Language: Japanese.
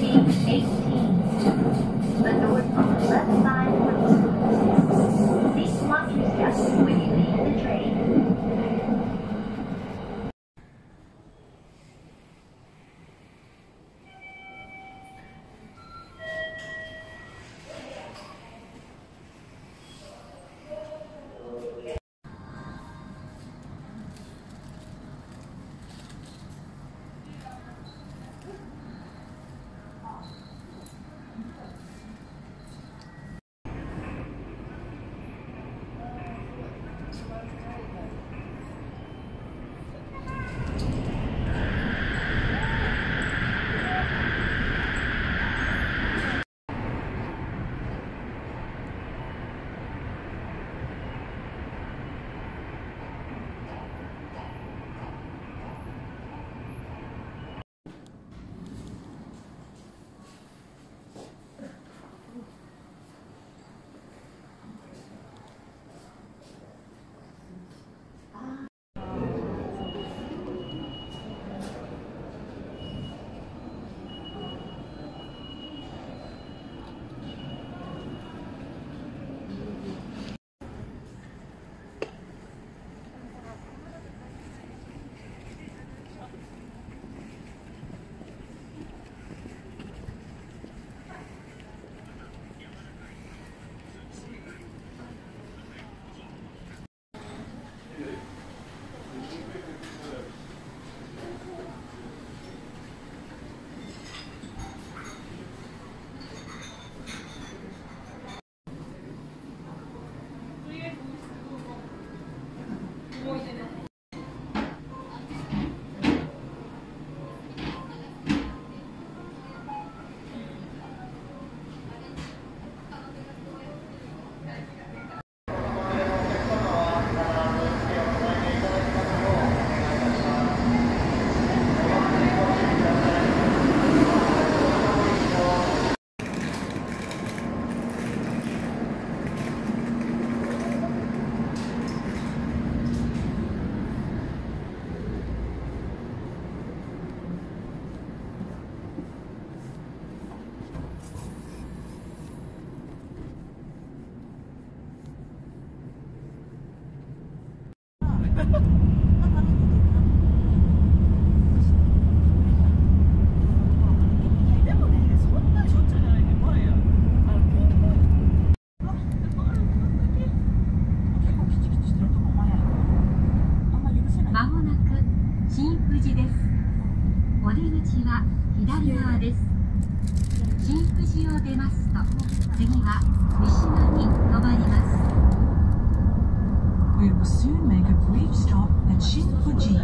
18, 18. 口は左側です新富士を出ますと次は三島に止まります We will soon make a brief stop at Shin Fuji